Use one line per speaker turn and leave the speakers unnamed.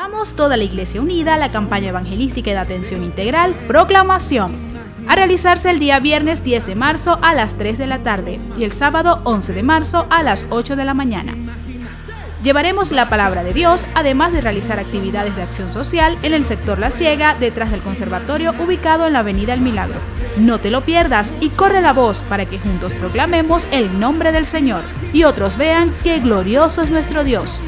Vamos toda la iglesia unida a la campaña evangelística de atención integral Proclamación, a realizarse el día viernes 10 de marzo a las 3 de la tarde y el sábado 11 de marzo a las 8 de la mañana. Llevaremos la palabra de Dios, además de realizar actividades de acción social en el sector La Ciega, detrás del conservatorio ubicado en la Avenida El Milagro. No te lo pierdas y corre la voz para que juntos proclamemos el nombre del Señor y otros vean qué glorioso es nuestro Dios.